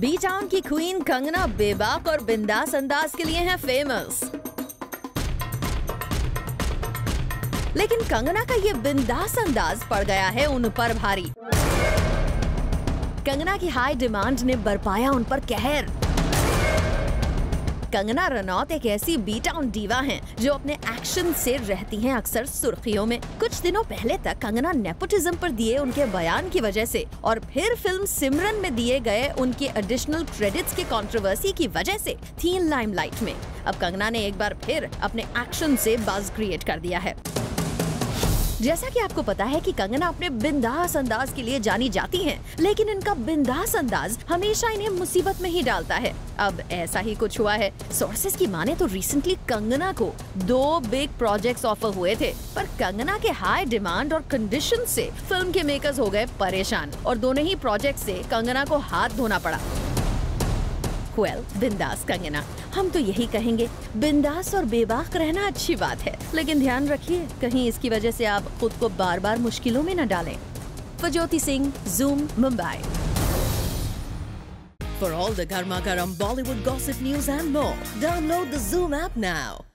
B town की queen Kangana बेबाक और बिंदास अंदाज के लिए हैं फ़ेमस लेकिन कंगना का ये बिंदास अंदाज पड़ गया है उन पर भारी. कंगना की हाई डिमांड ने बरपाया उन पर कहर. कंगना रनौत एक ऐसी बीटाउन डीवा हैं, जो अपने एक्शन से रहती हैं अक्सर सुर्खियों में। कुछ दिनों पहले तक कंगना नेपोटिज्म पर दिए उनके बयान की वजह से, और फिर फ़िल्म सिमरन में दिए गए उनके एडिशनल क्रेडिट्स के कंट्रोवर्सी की वजह से थी लाइमलाइट में। अब कंगना ने एक बार फिर अपने एक्शन से बाज क्रिएट कर दिया है। जैसा कि आपको पता है कि कंगना अपने बिंदास अंदाज के लिए जानी जाती हैं, लेकिन इनका बिंदास अंदाज हमेशा इन्हें मुसीबत में ही डालता है। अब ऐसा ही कुछ हुआ है। सोर्सेज की माने तो रिसेंटली कंगना को दो बिग प्रोजेक्ट्स ऑफ़र हुए थे पर कंगना के हाई डिमांड और कंडीशन से फ़िल्म के मेकर्स हो गए परेशान और दोनों ही प्रोजेक्ट से कंगना को हाथ धोना पड़ा। वेल बिंदास कंगना हम तो यही कहेंगे बिंदास और बेबाक रहना अच्छी बात है। लेकिन ध्यान रखिए कहीं इसकी वजह से आप खुद को बार बार मुश्किलों में न डालें। फजोती Singh Zoom Mumbai For all the Garma Garam Bollywood gossip news and more, download the Zoom app now.